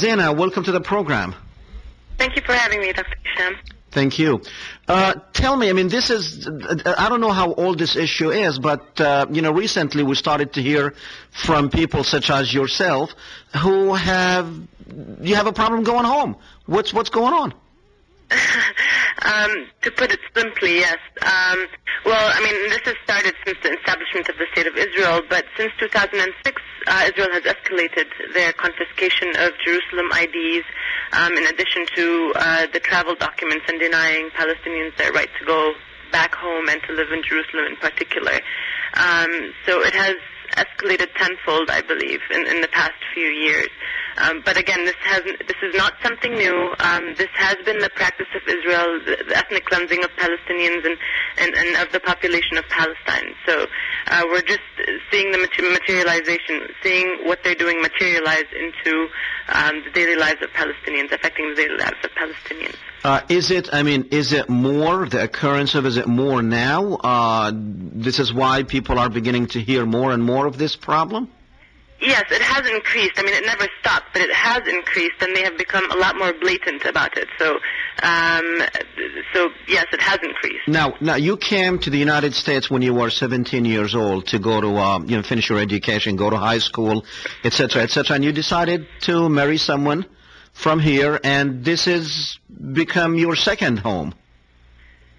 Zeina, welcome to the program. Thank you for having me, Dr. Hesham. Thank you. Uh, tell me, I mean, this is, I don't know how old this issue is, but, uh, you know, recently we started to hear from people such as yourself who have, you have a problem going home. What's, what's going on? um, to put it simply, yes. Um, well, I mean, this has started since the establishment of the State of Israel, but since 2006, uh, Israel has escalated their confiscation of Jerusalem IDs, um, in addition to uh, the travel documents and denying Palestinians their right to go back home and to live in Jerusalem in particular. Um, so it has escalated tenfold, I believe, in, in the past few years. Um, but again, this has this is not something new. Um, this has been the practice of Israel, the, ethnic cleansing of Palestinians and, and, and of the population of Palestine. So uh, we're just seeing the materialization, seeing what they're doing materialize into um, the daily lives of Palestinians, affecting the daily lives of Palestinians. Uh, is it? I mean, is it more the occurrence of? Is it more now? Uh, this is why people are beginning to hear more and more of this problem. Yes, it has increased. I mean, it never stopped, but it has increased, and they have become a lot more blatant about it. So, um, so yes, it has increased. Now, now you came to the United States when you were 17 years old to go to, um, you know, finish your education, go to high school, etc., etc., and you decided to marry someone from here, and this has become your second home.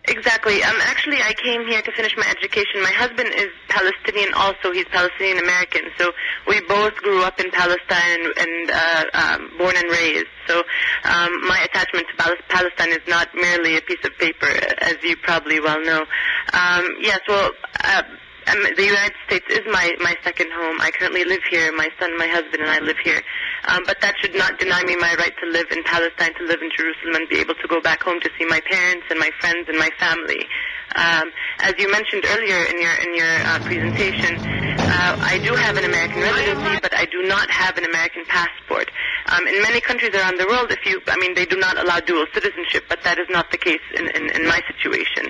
Exactly. Um, actually, I came here to finish my education. My husband is Palestinian also. He's Palestinian American. So we both grew up in Palestine and, and uh, um, born and raised. So um, my attachment to Palestine is not merely a piece of paper, as you probably well know. Um, yes, well, uh, um, the United States is my, my second home. I currently live here. My son, my husband, and I live here. Um, but that should not deny me my right to live in Palestine, to live in Jerusalem, and be able to go back home to see my parents and my friends and my family. Um, as you mentioned earlier in your in your uh, presentation, uh, I do have an American residency, but I do not have an American passport. Um, in many countries around the world, if you, I mean, they do not allow dual citizenship, but that is not the case in, in, in my situation.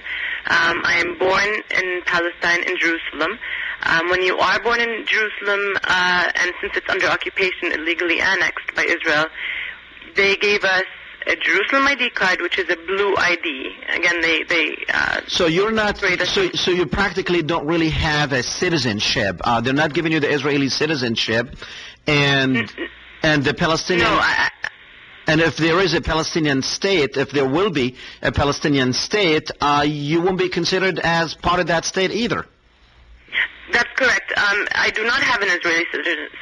Um, I am born in Palestine, in Jerusalem. Um, when you are born in Jerusalem, uh, and since it's under occupation, illegally annexed by Israel, they gave us a Jerusalem ID card, which is a blue ID. Again, they they. Uh, so you're not. So so you practically don't really have a citizenship. Uh, they're not giving you the Israeli citizenship, and and the Palestinian. No, I, and if there is a Palestinian state, if there will be a Palestinian state, uh, you won't be considered as part of that state either. That's correct. Um, I do not have an Israeli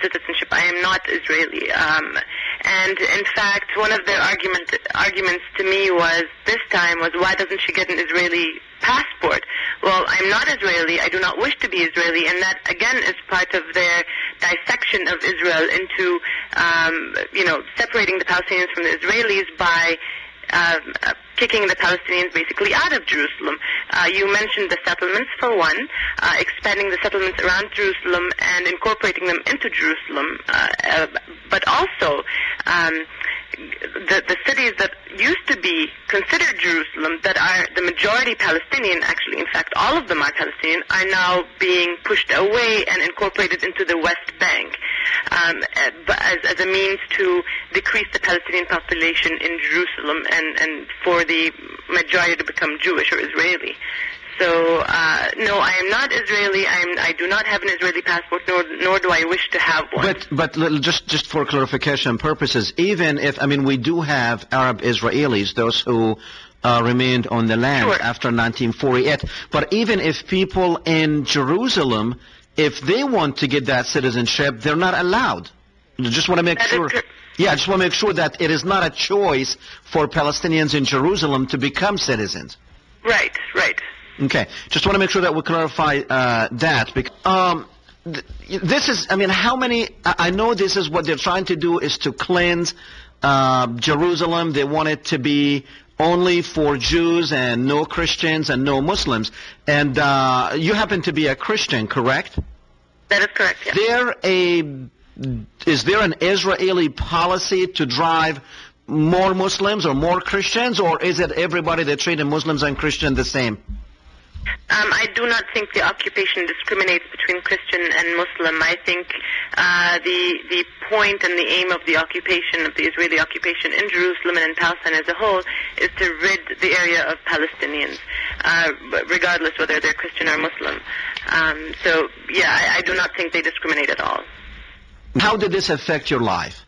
citizenship. I am not Israeli. Um, and in fact, one of their argument, arguments to me was this time was why doesn't she get an Israeli passport? Well, I'm not Israeli. I do not wish to be Israeli, and that again is part of their dissection of Israel into, um, you know, separating the Palestinians from the Israelis by uh, kicking the Palestinians basically out of Jerusalem. Uh, you mentioned the settlements for one, uh, expanding the settlements around Jerusalem and incorporating them into Jerusalem, uh, uh, but also um, the, the cities that used to be considered Jerusalem, that are the majority Palestinian, actually, in fact, all of them are Palestinian, are now being pushed away and incorporated into the West Bank um, as, as a means to decrease the Palestinian population in Jerusalem and, and for the majority to become Jewish or Israeli. So uh, no, I am not Israeli. I am. I do not have an Israeli passport, nor nor do I wish to have one. But but just just for clarification purposes, even if I mean we do have Arab Israelis, those who uh, remained on the land sure. after 1948. But even if people in Jerusalem, if they want to get that citizenship, they're not allowed. I just want to make that sure. Yeah, I just want to make sure that it is not a choice for Palestinians in Jerusalem to become citizens. Right, right. Okay, just want to make sure that we clarify uh, that. Because, um, th- this is, I mean, how many? I know this is what they're trying to do is to cleanse uh, Jerusalem. They want it to be only for Jews and no Christians and no Muslims. And uh, you happen to be a Christian, correct? That is correct. Yes. There a is there an Israeli policy to drive more Muslims or more Christians, or is it everybody that treating Muslims and Christians the same? Um, I do not think the occupation discriminates between Christian and Muslim. I think uh, the the point and the aim of the occupation of the Israeli occupation in Jerusalem and in Palestine as a whole is to rid the area of Palestinians, uh, regardless whether they're Christian or Muslim. Um, so, yeah, I, I do not think they discriminate at all. How did this affect your life?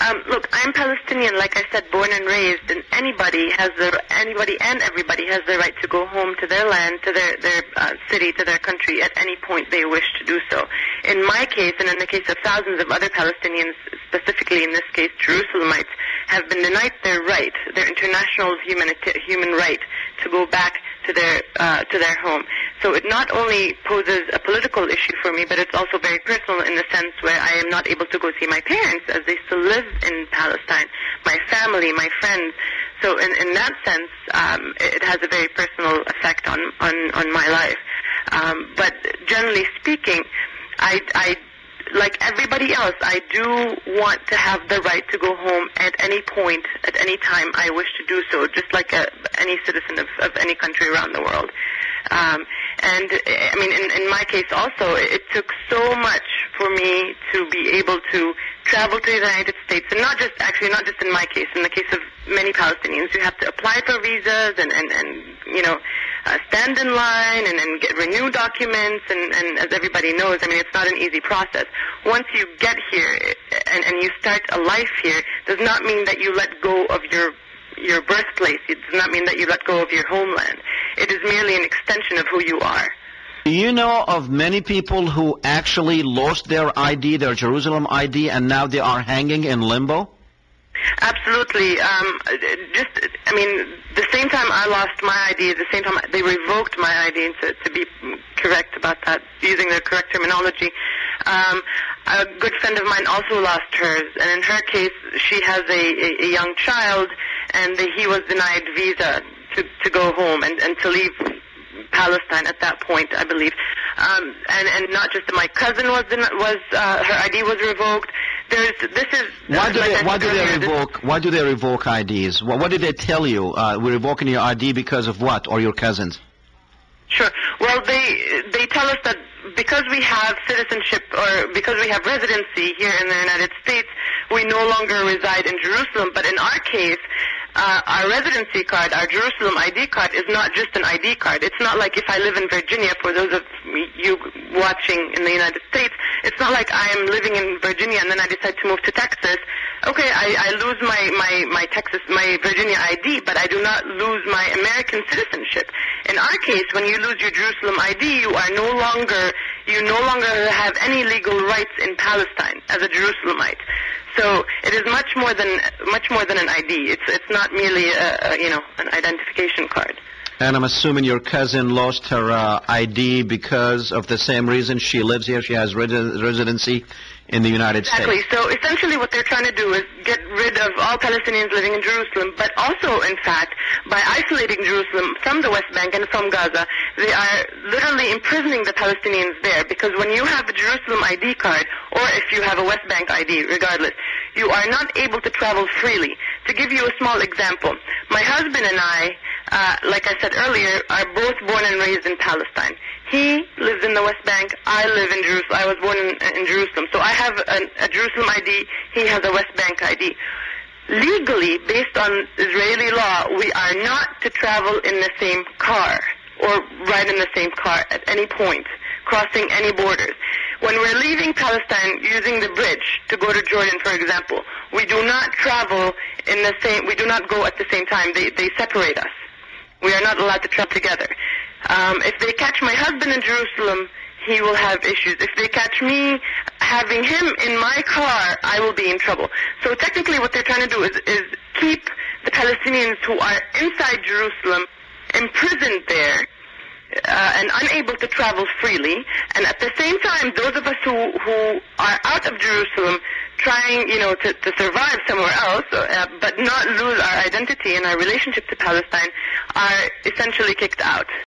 Um, look, I'm Palestinian, like I said, born and raised, and anybody has the anybody and everybody has the right to go home to their land, to their their uh, city, to their country at any point they wish to do so. In my case, and in the case of thousands of other Palestinians, specifically in this case Jerusalemites, have been denied their right, their international human human right, to go back to their uh, to their home. So it not only poses a political issue for me, but it's also very personal in the sense where I am not able to go see my parents as they still live in Palestine, my family, my friends. So in, in that sense, um, it has a very personal effect on on, on my life. Um, but generally speaking, I, I like everybody else, I do want to have the right to go home at any point, at any time I wish to do so, just like a, any citizen of, of any country around the world. Um, and I mean, in, in my case also, it took so much for me to be able to travel to the United States, and not just actually not just in my case, in the case of many Palestinians, you have to apply for visas and and and you know uh, stand in line and, and get renew documents, and and as everybody knows, I mean it's not an easy process. Once you get here and and you start a life here, does not mean that you let go of your your birthplace. It does not mean that you let go of your homeland. It is merely an extension of who you are. Do you know of many people who actually lost their ID, their Jerusalem ID, and now they are hanging in limbo? Absolutely. Um, just, I mean, the same time I lost my ID, the same time they revoked my ID, to, to be correct about that, using the correct terminology. Um, a good friend of mine also lost hers, and in her case, she has a, a, a young child, and the, he was denied visa to, to go home and, and to leave Palestine at that point, I believe. Um, and and not just my cousin was in, was uh, her ID was revoked. There's this is why do like they why do they revoke why do they revoke IDs? What, what did they tell you? Uh, we're revoking your ID because of what or your cousins? Sure. Well, they they tell us that because we have citizenship or because we have residency here in the United States, we no longer reside in Jerusalem. But in our case, uh, our residency card, our Jerusalem ID card, is not just an ID card. It's not like if I live in Virginia, for those of you watching in the United States, it's not like I am living in Virginia and then I decide to move to Texas. Okay, I, I lose my, my, my Texas, my Virginia ID, but I do not lose my American citizenship. In our case, when you lose your Jerusalem ID, you are no longer, you no longer have any legal rights in Palestine as a Jerusalemite. So it is much more than much more than an ID. It's it's not merely a, a you know an identification card. And I'm assuming your cousin lost her uh, ID because of the same reason she lives here. She has res- residency in the United exactly. States. So essentially what they're trying to do is get rid of all Palestinians living in Jerusalem, but also, in fact, by isolating Jerusalem from the West Bank and from Gaza, they are literally imprisoning the Palestinians there because when you have a Jerusalem ID card, or if you have a West Bank ID, regardless, you are not able to travel freely. To give you a small example, my husband and I uh, like I said earlier, are both born and raised in Palestine. He lives in the West Bank. I live in Jerusalem. I was born in, in Jerusalem. So I have a, a Jerusalem ID. He has a West Bank ID. Legally, based on Israeli law, we are not to travel in the same car or ride in the same car at any point, crossing any borders. When we're leaving Palestine using the bridge to go to Jordan, for example, we do not travel in the same, we do not go at the same time. They, they separate us. We are not allowed to travel together. Um, if they catch my husband in Jerusalem, he will have issues. If they catch me having him in my car, I will be in trouble. So technically what they're trying to do is, is keep the Palestinians who are inside Jerusalem imprisoned there uh, and unable to travel freely. And at the same time, those of us who, who are out of Jerusalem trying, you know, to, to survive somewhere else, uh, but not lose our identity and our relationship to Palestine, are essentially kicked out.